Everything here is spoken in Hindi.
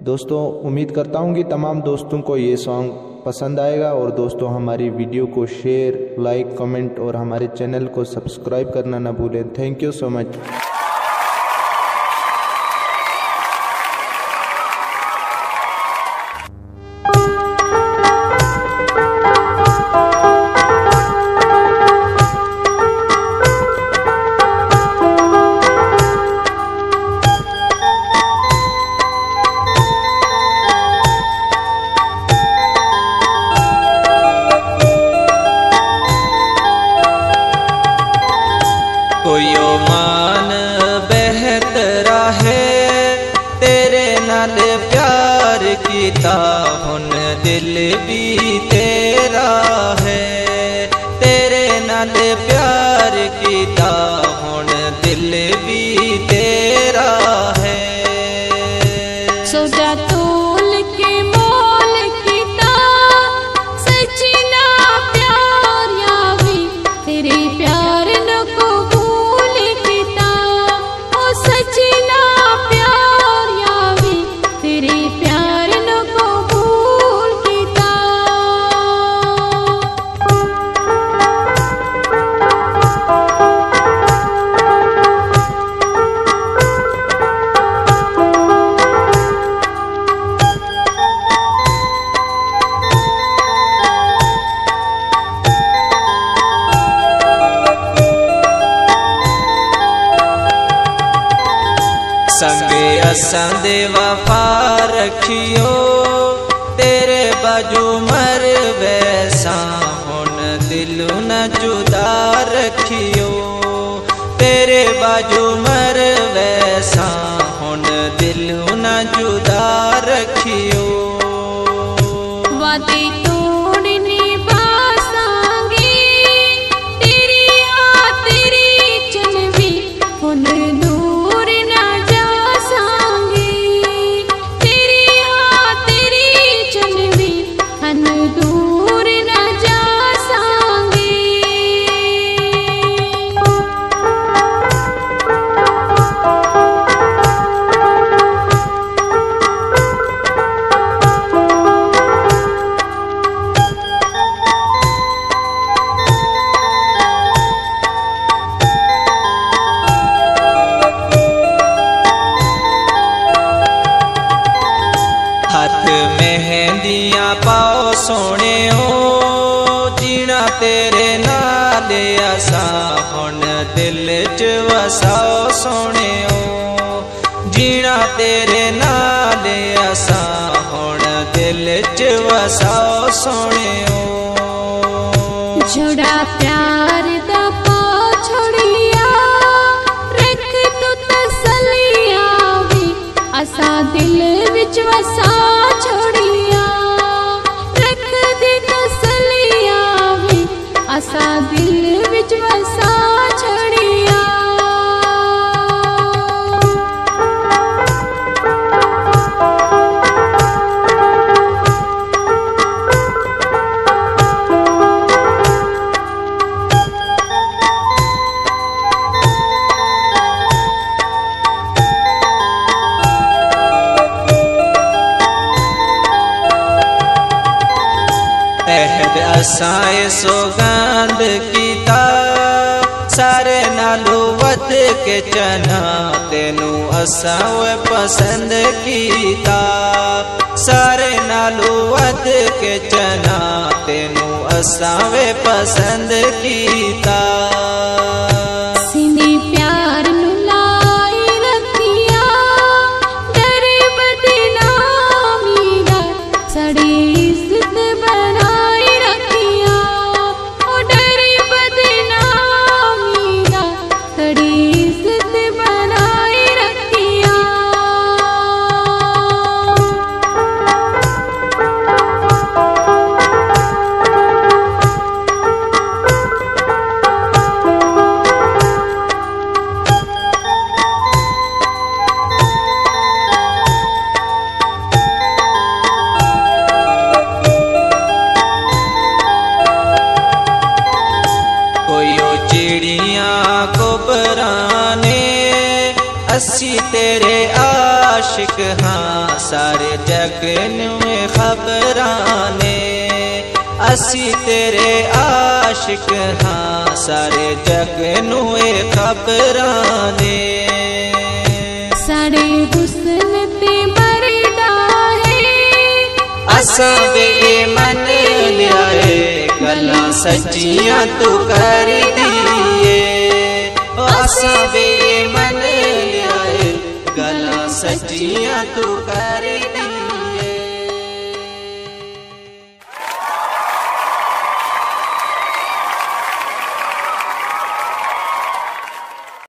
दोस्तों, उम्मीद करता हूँ कि तमाम दोस्तों को ये सॉन्ग पसंद आएगा और दोस्तों, हमारी वीडियो को शेयर लाइक कमेंट और हमारे चैनल को सब्सक्राइब करना ना भूलें। थैंक यू सो मच बेहतरा है, तेरे नाल प्यार किया हुन दिल भी तेरा है। तेरे नाल प्यार किया हुन दिल संगे असां दे वफा रखियो तेरे बाजू मर वैसा हुन दिल न जुदा रखियो तेरे बाजू मर वैसा तेरे नाल असा हुन दिल च वसाओ सोने जीना तेरे नाल असा हुन दिल च वसाओ सोने छोड़ा प्यार दा पा छोड़िया तसलिया असा दिल विच वसा असा दिल विच वसा छोड़िया अहद असाए सौगंध कीता सारे नालू वध के चना तेनू असा वे पसंद कीता सारे नालू वध के चना तेनू असा आशिक हाँ सारे जग में खबराने। असी तेरे आशिक हाँ सारे जग नुए खबराने। साढ़े हुस्न ते मरदा है। असा बे मन लियाए गला सच्चियाँ तू कर दिए। असा बे मन Mas tinha tu carinho.